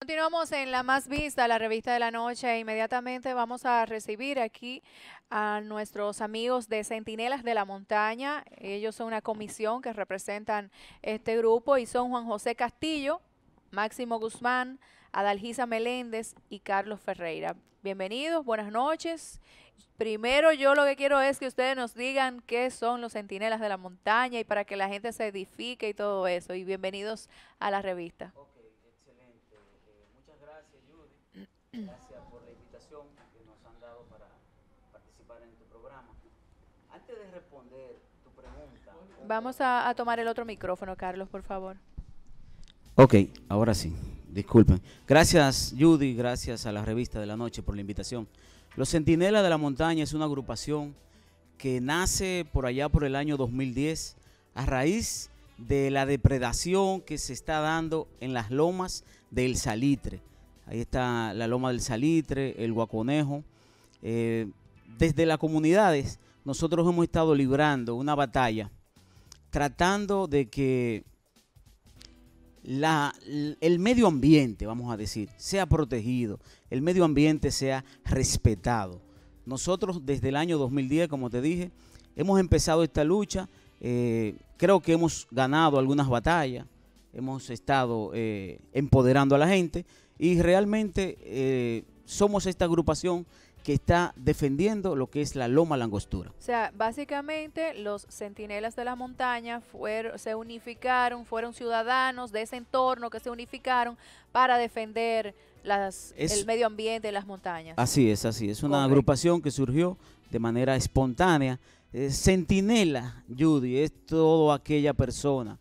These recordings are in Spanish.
Continuamos en la más vista, la revista de la noche. Inmediatamente vamos a recibir aquí a nuestros amigos de Centinelas de la Montaña. Ellos son una comisión que representan este grupo y son Juan José Castillo, Máximo Guzmán, Adalgisa Meléndez y Carlos Ferreira. Bienvenidos, buenas noches. Primero yo lo que quiero es que ustedes nos digan qué son los Centinelas de la Montaña y para que la gente se edifique y todo eso. Y bienvenidos a la revista. Gracias por la invitación que nos han dado para participar en tu programa. Antes de responder tu pregunta... Vamos a, tomar el otro micrófono, Carlos, por favor. Ok, ahora sí. Disculpen. Gracias, Judy. Gracias a la revista de la noche por la invitación. Los Centinelas de la Montaña es una agrupación que nace por allá por el año 2010 a raíz de la depredación que se está dando en las lomas del Salitre. Ahí está la Loma del Salitre, el Guaconejo. Eh, desde las comunidades nosotros hemos estado librando una batalla tratando de que el medio ambiente, vamos a decir, sea protegido, el medio ambiente sea respetado. Nosotros desde el año 2010, como te dije, hemos empezado esta lucha. Eh, creo que hemos ganado algunas batallas, hemos estado eh, empoderando a la gente y realmente eh, somos esta agrupación que está defendiendo lo que es la loma langostura. O sea, básicamente los centinelas de la montaña fueron, se unificaron, fueron ciudadanos de ese entorno que se unificaron para defender las, el medio ambiente de las montañas. Así es, así es. Una agrupación que surgió de manera espontánea. Eh, centinela, Judy, es toda aquella persona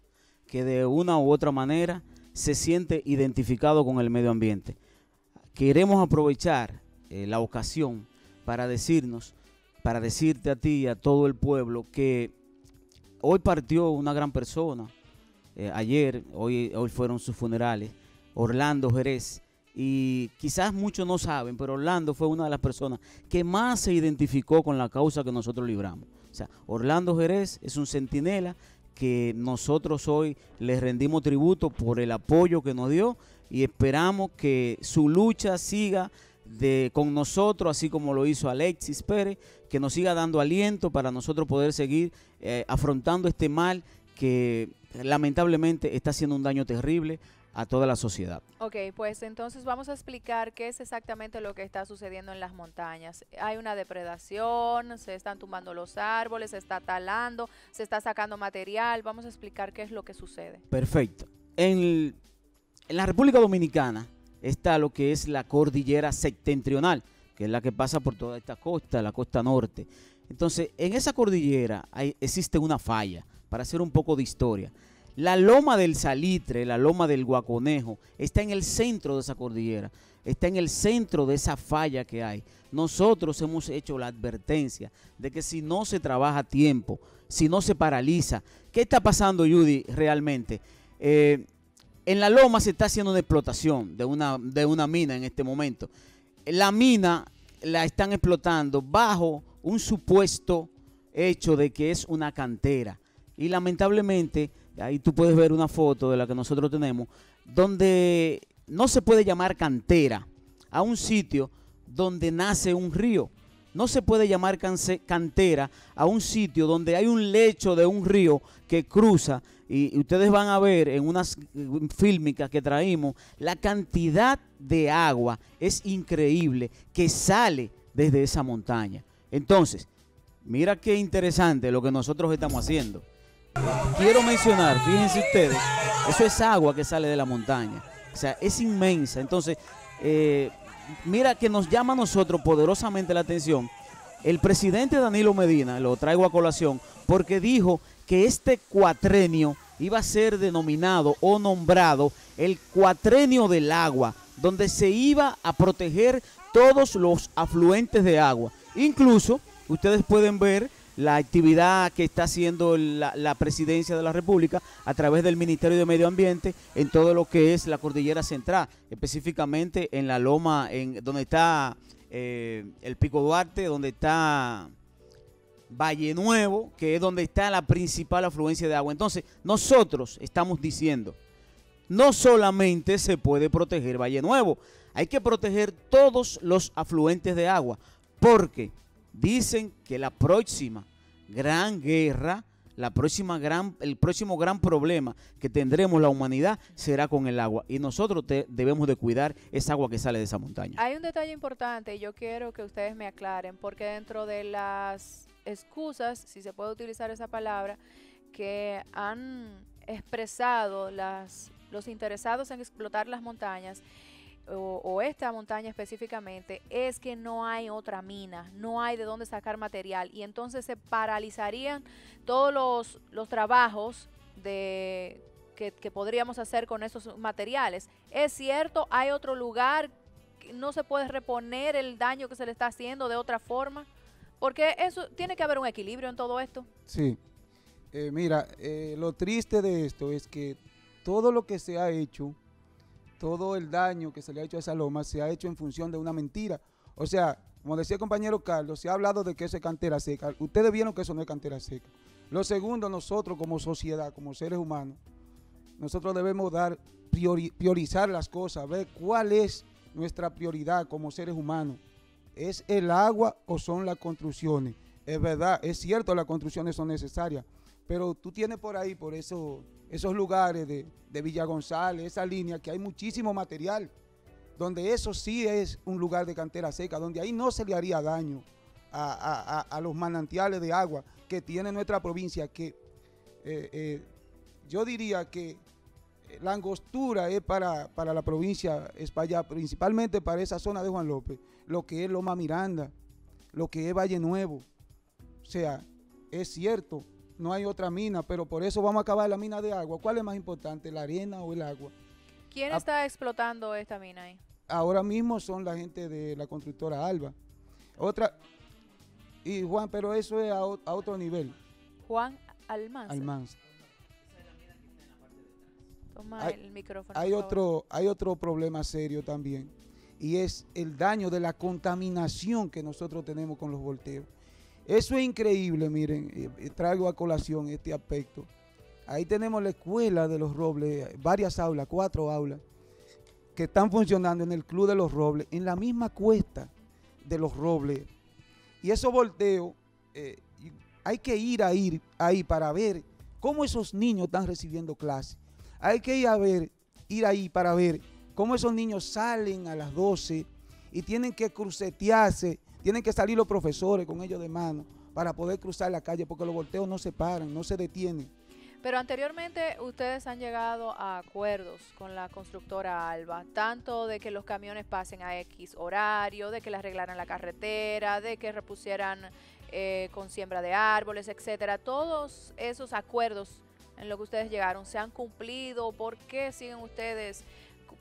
que de una u otra manera se siente identificado con el medio ambiente. Queremos aprovechar eh, la ocasión para decirnos, para decirte a ti y a todo el pueblo que hoy partió una gran persona, eh, ayer, hoy, hoy fueron sus funerales, Orlando Jerez, y quizás muchos no saben, pero Orlando fue una de las personas que más se identificó con la causa que nosotros libramos. O sea, Orlando Jerez es un centinela que nosotros hoy le rendimos tributo por el apoyo que nos dio y esperamos que su lucha siga con nosotros, así como lo hizo Alexis Pérez, que nos siga dando aliento para nosotros poder seguir eh, afrontando este mal que lamentablemente está haciendo un daño terrible a toda la sociedad. Ok, pues entonces vamos a explicar qué es exactamente lo que está sucediendo en las montañas. Hay una depredación, se están tumbando los árboles, se está talando, se está sacando material. Vamos a explicar qué es lo que sucede. Perfecto. En, en la República Dominicana está lo que es la cordillera septentrional, que es la que pasa por toda esta costa, la costa norte. Entonces, en esa cordillera hay, existe una falla, para hacer un poco de historia. La loma del Salitre, la loma del Guaconejo, está en el centro de esa cordillera, está en el centro de esa falla que hay. Nosotros hemos hecho la advertencia de que si no se trabaja a tiempo, si no se paraliza, ¿qué está pasando, Judy, realmente? Eh, en la loma se está haciendo una explotación de una, de una mina en este momento. La mina la están explotando bajo un supuesto hecho de que es una cantera. Y lamentablemente ahí tú puedes ver una foto de la que nosotros tenemos, donde no se puede llamar cantera a un sitio donde nace un río. No se puede llamar cantera a un sitio donde hay un lecho de un río que cruza y ustedes van a ver en unas fílmicas que traímos la cantidad de agua es increíble que sale desde esa montaña. Entonces, mira qué interesante lo que nosotros estamos haciendo quiero mencionar, fíjense ustedes, eso es agua que sale de la montaña. O sea, es inmensa. Entonces, eh, mira que nos llama a nosotros poderosamente la atención. El presidente Danilo Medina, lo traigo a colación, porque dijo que este cuatrenio iba a ser denominado o nombrado el cuatrenio del agua, donde se iba a proteger todos los afluentes de agua. Incluso, ustedes pueden ver la actividad que está haciendo la, presidencia de la República a través del Ministerio de Medio Ambiente en todo lo que es la cordillera central, específicamente en la loma, en donde está eh, el Pico Duarte, donde está Valle Nuevo, que es donde está la principal afluencia de agua. Entonces, nosotros estamos diciendo, no solamente se puede proteger Valle Nuevo, hay que proteger todos los afluentes de agua, porque dicen que la próxima gran guerra, la próxima gran, el próximo gran problema que tendremos la humanidad será con el agua y nosotros debemos de cuidar esa agua que sale de esa montaña. Hay un detalle importante y yo quiero que ustedes me aclaren porque dentro de las excusas, si se puede utilizar esa palabra, que han expresado los interesados en explotar las montañas, o, esta montaña específicamente, es que no hay otra mina, no hay de dónde sacar material y entonces se paralizarían todos los, los trabajos de, que, que, podríamos hacer con esos materiales. Es cierto, hay otro lugar, no se puede reponer el daño que se le está haciendo de otra forma, porque eso tiene que haber un equilibrio en todo esto. Sí, eh, mira, eh, lo triste de esto es que todo lo que se ha hecho, todo el daño que se le ha hecho a esa loma se ha hecho en función de una mentira. O sea, como decía el compañero Carlos, se ha hablado de que eso es cantera seca. Ustedes vieron que eso no es cantera seca. Lo segundo, nosotros como sociedad, como seres humanos, nosotros debemos dar priorizar las cosas, ver cuál es nuestra prioridad como seres humanos. ¿Es el agua o son las construcciones? Es verdad, es cierto, las construcciones son necesarias, pero tú tienes por ahí, por eso esos lugares de, Villa González, esa línea, que hay muchísimo material, donde eso sí es un lugar de cantera seca, donde ahí no se le haría daño a, los manantiales de agua que tiene nuestra provincia, que eh, eh, yo diría que la angostura es para, la provincia, es para allá, principalmente para esa zona de Juan López, lo que es Loma Miranda, lo que es Valle Nuevo. O sea, es cierto, no hay otra mina, pero por eso vamos a acabar la mina de agua. ¿Cuál es más importante, la arena o el agua? ¿Quién ah, está explotando esta mina ahí? Ahora mismo son la gente de la constructora Alba. Otra, y Juan, pero eso es a, otro nivel. Juan Almanza. Almanza. Toma hay, el micrófono. Hay otro, hay otro problema serio también, y es el daño de la contaminación que nosotros tenemos con los volteos. Eso es increíble, miren, traigo a colación este aspecto. Ahí tenemos la escuela de los Robles, varias aulas, cuatro aulas, que están funcionando en el Club de los Robles, en la misma cuesta de los Robles. Y esos volteos, eh, hay que ir a ir ahí para ver cómo esos niños están recibiendo clases. Hay que ir a ver, ir ahí para ver cómo esos niños salen a las 12 y tienen que crucetearse tienen que salir los profesores con ellos de mano para poder cruzar la calle porque los volteos no se paran, no se detienen. Pero anteriormente ustedes han llegado a acuerdos con la constructora Alba, tanto de que los camiones pasen a X horario, de que le arreglaran la carretera, de que repusieran eh, con siembra de árboles, etcétera. Todos esos acuerdos en lo que ustedes llegaron se han cumplido. ¿Por qué siguen ustedes?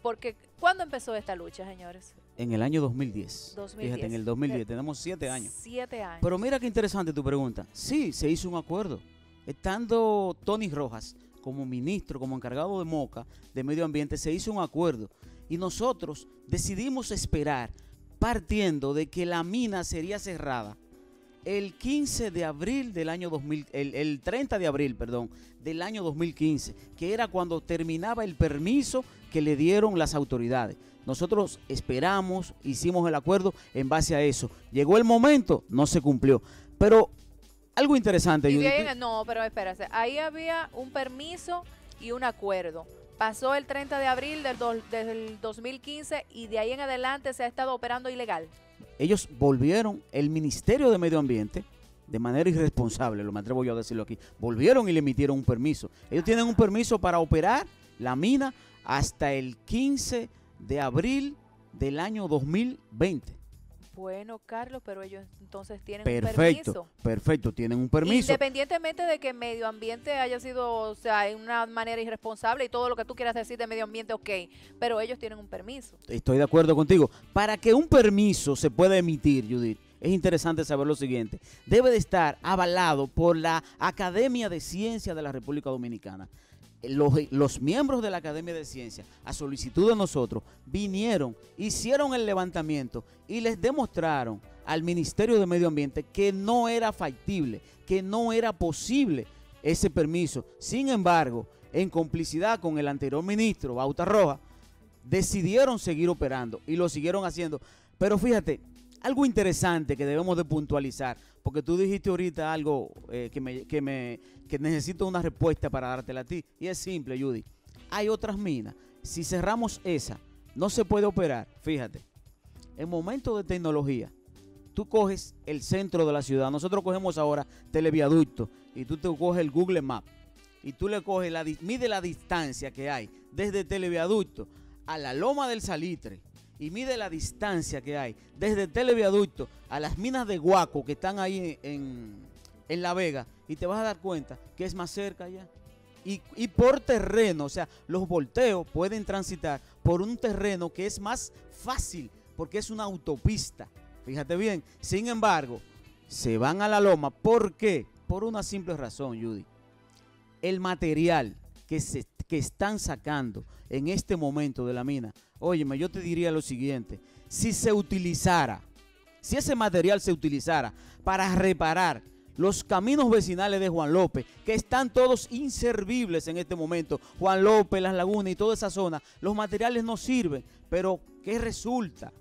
Porque ¿cuándo empezó esta lucha, señores? En el año 2010. Fíjate, en el 2010. Tenemos siete años. Siete años. Pero mira qué interesante tu pregunta. Sí, se hizo un acuerdo. Estando Tony Rojas como ministro, como encargado de Moca, de Medio Ambiente, se hizo un acuerdo. Y nosotros decidimos esperar, partiendo de que la mina sería cerrada el 15 de abril del año 2000, el, el, 30 de abril, perdón, del año 2015, que era cuando terminaba el permiso que le dieron las autoridades. Nosotros esperamos, hicimos el acuerdo en base a eso. Llegó el momento, no se cumplió. Pero algo interesante. no, pero espérate. Ahí había un permiso y un acuerdo. Pasó el 30 de abril del, del 2015 y de ahí en adelante se ha estado operando ilegal. Ellos volvieron, el Ministerio de Medio Ambiente, de manera irresponsable, lo me atrevo yo a decirlo aquí, volvieron y le emitieron un permiso. Ellos tienen un permiso para operar la mina hasta el 15 de abril del año 2020. Bueno, Carlos, pero ellos entonces tienen perfecto, un permiso. Perfecto, tienen un permiso. Independientemente de que medio ambiente haya sido, o sea, en una manera irresponsable y todo lo que tú quieras decir de medio ambiente, ok, pero ellos tienen un permiso. Estoy de acuerdo contigo. Para que un permiso se pueda emitir, Judith, es interesante saber lo siguiente. Debe de estar avalado por la Academia de Ciencias de la República Dominicana los, miembros de la Academia de Ciencias, a solicitud de nosotros, vinieron, hicieron el levantamiento y les demostraron al Ministerio de Medio Ambiente que no era factible, que no era posible ese permiso. Sin embargo, en complicidad con el anterior ministro, Bauta Roja, decidieron seguir operando y lo siguieron haciendo. Pero fíjate, algo interesante que debemos de puntualizar, porque tú dijiste ahorita algo eh, que, me, que, me, que necesito una respuesta para dártela a ti. Y es simple, Judy. Hay otras minas. Si cerramos esa, no se puede operar. Fíjate, en momentos de tecnología, tú coges el centro de la ciudad. Nosotros cogemos ahora televiaducto y tú te coges el Google Map y tú le coges, mide la distancia que hay desde televiaducto a la loma del Salitre y mide la distancia que hay desde televiaducto a las minas de Guaco que están ahí en, en La Vega y te vas a dar cuenta que es más cerca ya. Y, y, por terreno, o sea, los volteos pueden transitar por un terreno que es más fácil porque es una autopista. Fíjate bien. Sin embargo, se van a la loma. ¿Por qué? Por una simple razón, Judy. El material que, se, que están sacando en este momento de la mina, óyeme, yo te diría lo siguiente. Si se utilizara, si ese material se utilizara para reparar los caminos vecinales de Juan López, que están todos inservibles en este momento, Juan López, las lagunas y toda esa zona, los materiales no sirven. Pero, ¿qué resulta?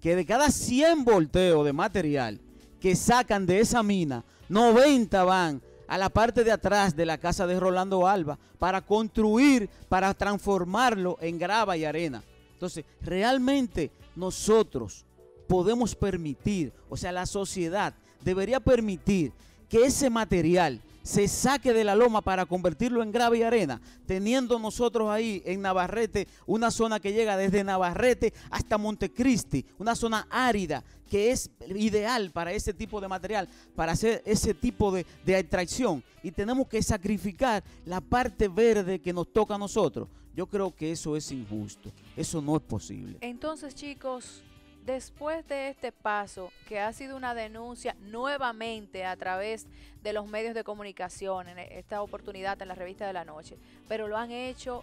que de cada 100 volteos de material que sacan de esa mina, 90 van a la parte de atrás de la casa de Rolando Alba para construir, para transformarlo en grava y arena. Entonces, realmente nosotros podemos permitir, o sea, la sociedad debería permitir que ese material se saque de la loma para convertirlo en grave y arena, teniendo nosotros ahí en Navarrete una zona que llega desde Navarrete hasta Montecristi, una zona árida que es ideal para ese tipo de material, para hacer ese tipo de, de extracción. Y tenemos que sacrificar la parte verde que nos toca a nosotros. Yo creo que eso es injusto, eso no es posible. Entonces, chicos, después de este paso, que ha sido una denuncia nuevamente a través de los medios de comunicación, en esta oportunidad en la revista de la noche, pero lo han hecho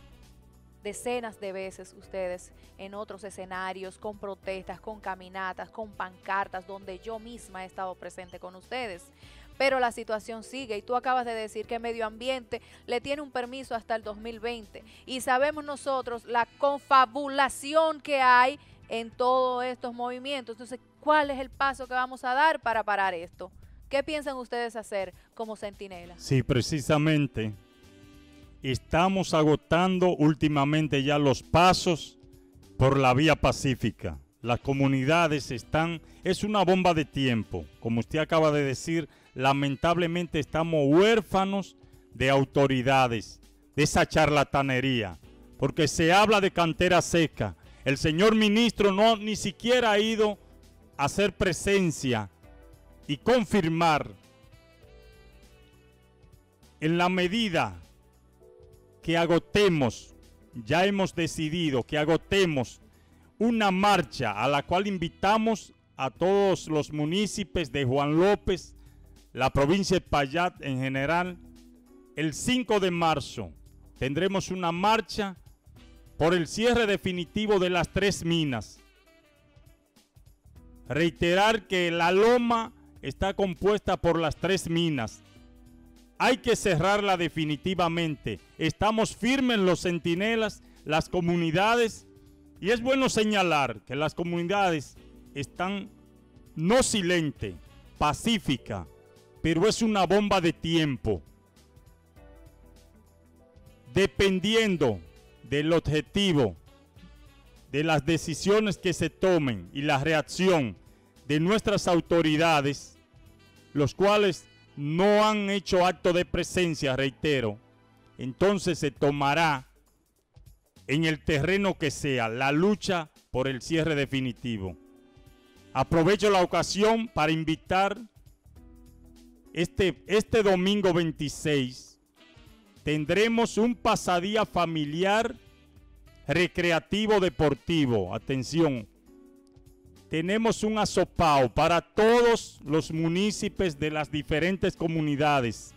decenas de veces ustedes en otros escenarios, con protestas, con caminatas, con pancartas, donde yo misma he estado presente con ustedes. Pero la situación sigue y tú acabas de decir que medio ambiente le tiene un permiso hasta el 2020 y sabemos nosotros la confabulación que hay en todos estos movimientos. Entonces, ¿cuál es el paso que vamos a dar para parar esto? ¿Qué piensan ustedes hacer como centinela? Sí, precisamente. Estamos agotando últimamente ya los pasos por la vía pacífica. Las comunidades están, es una bomba de tiempo. Como usted acaba de decir, lamentablemente estamos huérfanos de autoridades, de esa charlatanería, porque se habla de cantera seca, el señor ministro no ni siquiera ha ido a hacer presencia y confirmar en la medida que agotemos, ya hemos decidido que agotemos una marcha a la cual invitamos a todos los municipios de Juan López, la provincia de Payat en general. El 5 de marzo tendremos una marcha por el cierre definitivo de las tres minas. Reiterar que la loma está compuesta por las tres minas. Hay que cerrarla definitivamente. Estamos firmes los centinelas, las comunidades, y es bueno señalar que las comunidades están no silente, pacífica, pero es una bomba de tiempo. Dependiendo del objetivo, de las decisiones que se tomen y la reacción de nuestras autoridades, los cuales no han hecho acto de presencia, reitero, entonces se tomará en el terreno que sea la lucha por el cierre definitivo. Aprovecho la ocasión para invitar este, este domingo 26 tendremos un pasadía familiar recreativo deportivo. Atención. Tenemos un asopao para todos los municipios de las diferentes comunidades.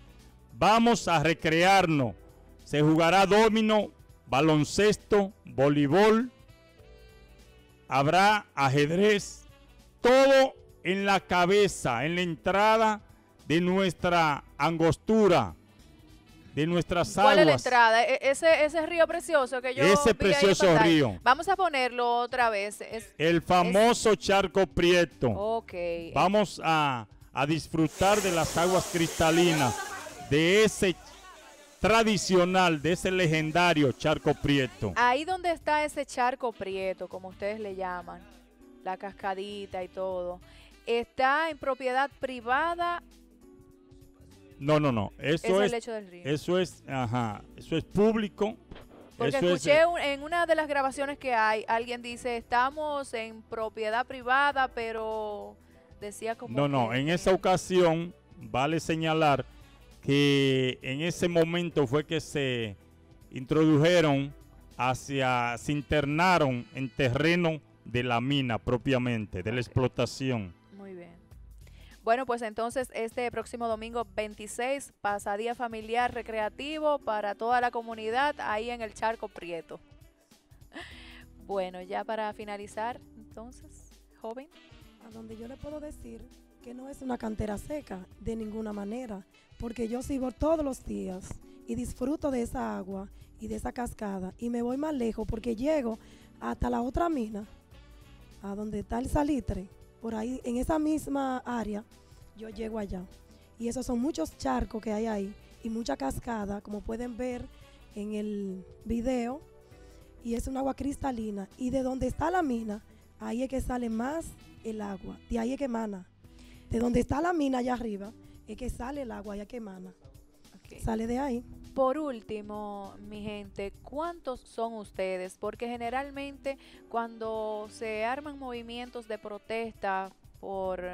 Vamos a recrearnos. Se jugará domino, baloncesto, voleibol. Habrá ajedrez. Todo en la cabeza, en la entrada de nuestra angostura de nuestras ¿Cuál es la aguas. entrada? E- Ese, ese río precioso que yo Ese vi ahí en precioso río. Vamos a ponerlo otra vez. Es, El famoso charco prieto. ok. Vamos a, a disfrutar de las aguas cristalinas, de ese tradicional, de ese legendario charco prieto. Ahí donde está ese charco prieto, como ustedes le llaman, la cascadita y todo, ¿está en propiedad privada? No, no, no. Es Eso el es, lecho del río. eso es, ajá, eso es público. Porque eso es, escuché un- en una de las grabaciones que hay, alguien dice, estamos en propiedad privada, pero decía como... No, no, que- en esa ocasión vale señalar que en ese momento fue que se introdujeron hacia, se internaron en terreno de la mina propiamente, de la explotación. Bueno, pues entonces este próximo domingo 26, pasadía familiar recreativo para toda la comunidad ahí en el Charco Prieto. Bueno, ya para finalizar, entonces, joven. a donde yo le puedo decir que no es una cantera seca de ninguna manera, porque yo sigo todos los días y disfruto de esa agua y de esa cascada y me voy más lejos porque llego hasta la otra mina, a donde está el salitre, por ahí en esa misma área, yo llego allá. Y esos son muchos charcos que hay ahí y mucha cascada, como pueden ver en el video, y es un agua cristalina. Y de donde está la mina, ahí es que sale más el agua, de ahí es que emana. De donde está la mina allá arriba, es que sale el agua, allá que emana. Sale de ahí. Por último, mi gente, ¿cuántos son ustedes? Porque generalmente cuando se arman movimientos de protesta por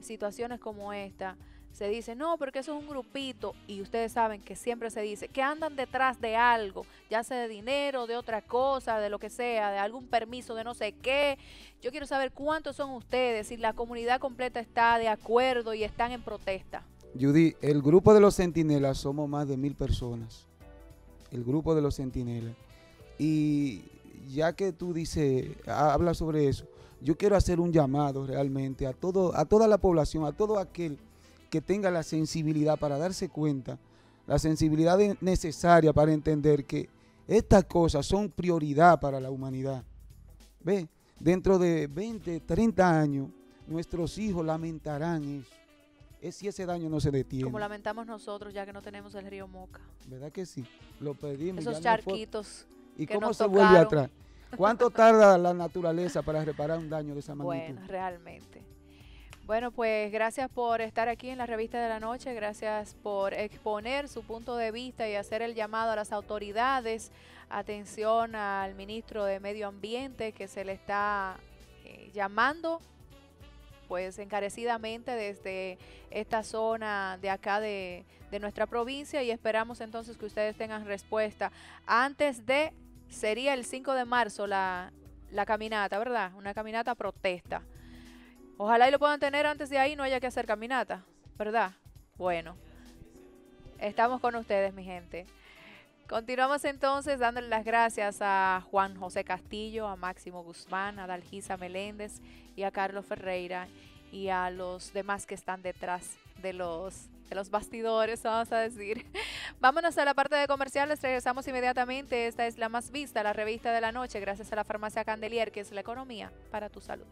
situaciones como esta, se dice, no, porque eso es un grupito, y ustedes saben que siempre se dice, que andan detrás de algo, ya sea de dinero, de otra cosa, de lo que sea, de algún permiso, de no sé qué. Yo quiero saber cuántos son ustedes, si la comunidad completa está de acuerdo y están en protesta. Judy, el grupo de los centinelas somos más de mil personas. El grupo de los centinelas. Y ya que tú dices, ha- hablas sobre eso, yo quiero hacer un llamado realmente a todo, a toda la población, a todo aquel que tenga la sensibilidad para darse cuenta, la sensibilidad necesaria para entender que estas cosas son prioridad para la humanidad. Ve, dentro de 20, 30 años, nuestros hijos lamentarán eso. Es si ese daño no se detiene. Como lamentamos nosotros ya que no tenemos el río Moca. ¿Verdad que sí? Lo pedimos. Esos ya no charquitos. ¿Y que cómo nos se vuelve atrás? ¿Cuánto tarda la naturaleza para reparar un daño de esa magnitud? Bueno, realmente. Bueno, pues gracias por estar aquí en la revista de la noche, gracias por exponer su punto de vista y hacer el llamado a las autoridades. Atención al ministro de Medio Ambiente que se le está eh, llamando pues encarecidamente desde esta zona de acá de, de nuestra provincia y esperamos entonces que ustedes tengan respuesta antes de, sería el 5 de marzo la, la caminata, ¿verdad? Una caminata protesta. Ojalá y lo puedan tener antes de ahí, no haya que hacer caminata, ¿verdad? Bueno, estamos con ustedes, mi gente. Continuamos entonces dándole las gracias a Juan José Castillo, a Máximo Guzmán, a Dalgisa Meléndez y a Carlos Ferreira y a los demás que están detrás de los, de los bastidores, vamos a decir. Vámonos a la parte de comerciales, regresamos inmediatamente. Esta es la más vista, la revista de la noche, gracias a la farmacia Candelier, que es la economía para tu salud.